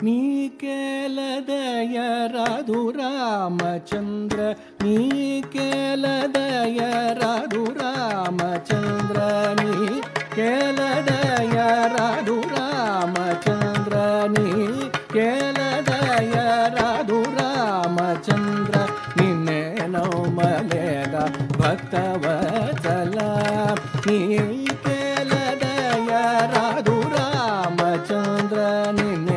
ನೀ ಕೇಳದಯ ರಾಧು ರಾಮಚಂದ್ರ ನೀ ಕೇಳದಯ ರಾಧು ರಾಮಚಂದ್ರ ನೀ ಕೇಳದಯ ರಾಧು ರಾಮಚಂದ್ರ ನೀ ಕೇಳದಯ ರಾಧು ರಾಮಚಂದ್ರ ನಿನ್ನೆ ನೌಮಲೆದ ಭಕ್ತವತ್ಸಲ ನೀ ಕೇಳದಯ ರಾಧು ರಾಮಚಂದ್ರ ನಿನ್ನೆ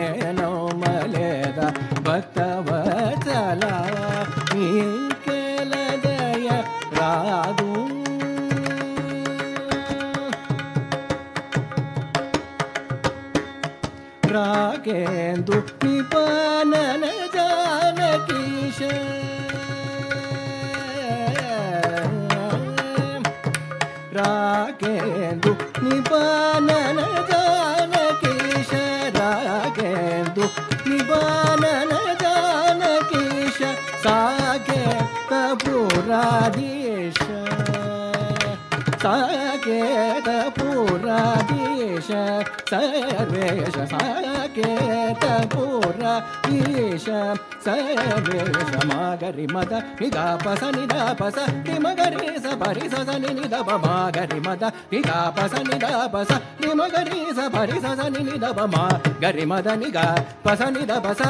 रागेन्दु दुखी जानकीश। रागेन्दु प्रा जानकीश। रागेन्दु जालीशे साकेतपुराधीश सर्वेश साकेतपुराधीश सर्वेश मागरि मद निदापस निदापस निमगरि स परिस नि निदप मागरि मद निदापस निदापस निमगरि स परिस नि निदप मागरि मद निगा पस निदपस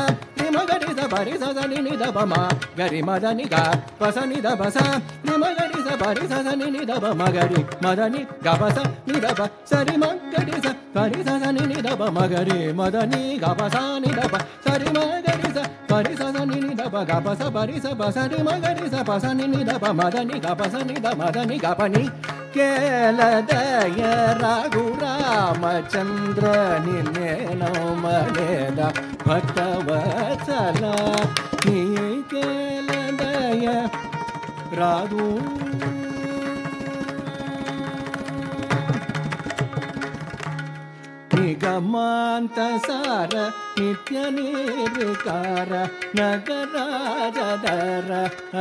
నిమగరి స పరి సని ని దబ మా గరి మదని గా పస ని దబ స నిమగరి స పరి సని ని దబ మగరి మదని గబస ని దబ సరి మగరి స పరి సని ని దబ మగరి మదని గబస ని దబ సరి మగరి స పరి సని ని దబ గబస పరి స పసని మగరి స పసని ని దబ మదని గబస ని ద మదని గపని ಪರಿ ಸ ಸ ನಿ ನಿದ ಪ ಗ ಪಸ ಪರಿ ಸ ಪ ಸರಿ ಮಗರಿ ಸ ಪ ಸ ನಿ ನಿದ ಪ ಮದ ನಿ ಗ ಪಸ ನಿದ ಮದ ನಿ ಗ ಪ ನಿ ಕೇಳದಯ ರಾಘು ಸಾರ ನಿತ್ಯ ನಿರ್ವಿಕಾರ ನಗರಾಜದರ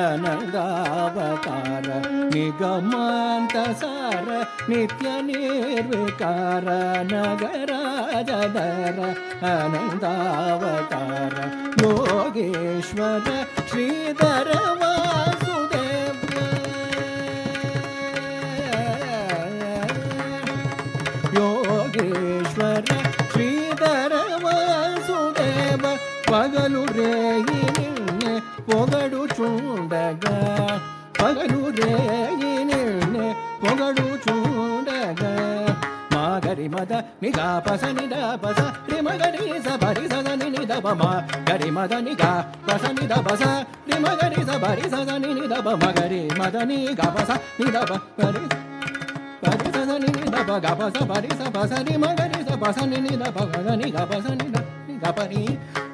ಅನಗಾವತಾರ ನಿಗಮಾಂತ ಸಾರ ನಿತ್ಯ ನಿರ್ವಿಕಾರ ನಗರಾಜದರ ಅನಂದಾವತಾರ ಯೋಗೇಶ್ವರ ಶ್ರೀಧರ ಪಗಲುರೆಯಿ ನಿನ್ನೆ ಪೊಗಡು ಚೂಡಗ ಪಗಲುರೆಯಿ ನಿನ್ನೆ ಪೊಗಡು ಚೂಡಗ ಗರಿ ಮದ ನಿಗಾ ಪಸ ನಿದ ಪಸ ರಿ ಮಗರಿ ಸ ಬರಿ ಸದ ನಿನಿ ದ ಬಮ ಗರಿ ಮದ ನಿಗಾ ಪಸ ನಿದ ಪಸ ರಿ ಮಗರಿ ಸ ಬರಿ ಸದ ನಿನಿ ದ ಬಮ ಗರಿ ಮದ ನಿಗಾ ಪಸ ನಿದ ಬರಿ ಪರಿ ಸದ ನಿನಿ ದ ಬ ಗ ಪಸ ಬರಿ ಸ ಪಸ ರಿ ಮಗರಿ ಸ ಪಸ ನಿನಿ ದ ಬ ಗ ನಿ ಗ ಪಸ ನಿ ದ ನಿ ಗ ಪರಿ